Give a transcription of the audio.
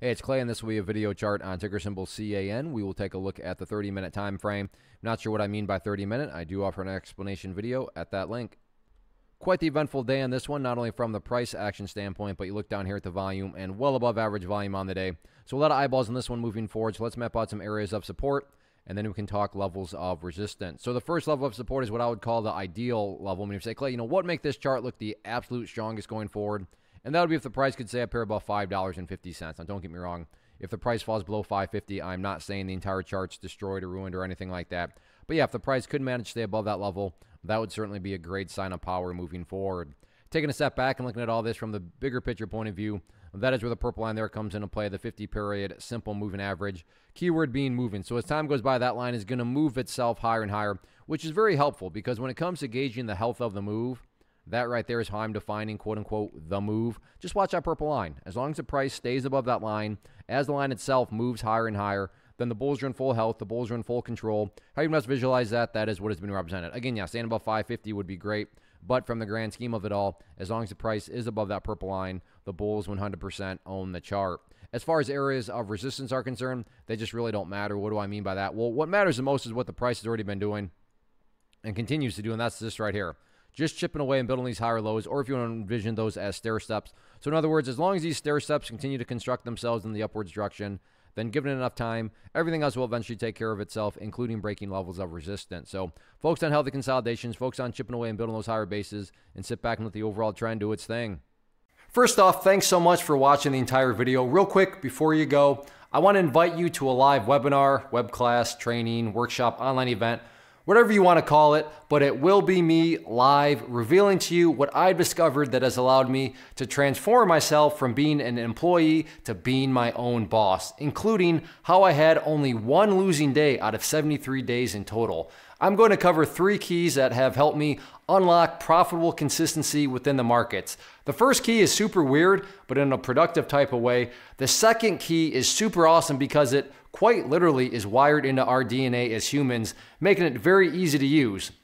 Hey, it's Clay, and this will be a video chart on ticker symbol CAN. We will take a look at the 30 minute time frame. Not sure what I mean by 30 minute. I do offer an explanation video at that link. Quite the eventful day on this one, not only from the price action standpoint, but you look down here at the volume and well above average volume on the day. So a lot of eyeballs on this one moving forward. So let's map out some areas of support and then we can talk levels of resistance. So the first level of support is what I would call the ideal level. I mean, you say, Clay, you know, what make this chart look the absolute strongest going forward? And that would be if the price could stay up here above $5.50. Now, don't get me wrong. If the price falls below 550, I'm not saying the entire chart's destroyed or ruined or anything like that. But yeah, if the price could manage to stay above that level, that would certainly be a great sign of power moving forward. Taking a step back and looking at all this from the bigger picture point of view, that is where the purple line there comes into play, the 50 period simple moving average. Keyword being moving. So as time goes by, that line is going to move itself higher and higher, which is very helpful because when it comes to gauging the health of the move, that right there is how I'm defining quote unquote the move. Just watch that purple line. As long as the price stays above that line, as the line itself moves higher and higher, then the bulls are in full health. The bulls are in full control. How you must visualize that, that is what has been represented. Again, yeah, staying above 550 would be great. But from the grand scheme of it all, as long as the price is above that purple line, the bulls 100% own the chart. As far as areas of resistance are concerned, they just really don't matter. What do I mean by that? Well, what matters the most is what the price has already been doing and continues to do, and that's this right here just chipping away and building these higher lows, or if you want to envision those as stair steps. So, in other words, as long as these stair steps continue to construct themselves in the upwards direction, then given enough time, everything else will eventually take care of itself, including breaking levels of resistance. So, focus on healthy consolidations, focus on chipping away and building those higher bases, and sit back and let the overall trend do its thing. First off, thanks so much for watching the entire video. Real quick, before you go, I want to invite you to a live webinar, web class, training, workshop, online event whatever you want to call it, but it will be me live revealing to you what I've discovered that has allowed me to transform myself from being an employee to being my own boss, including how I had only one losing day out of 73 days in total. I'm going to cover three keys that have helped me unlock profitable consistency within the markets. The first key is super weird, but in a productive type of way. The second key is super awesome because it quite literally is wired into our DNA as humans, making it very easy to use.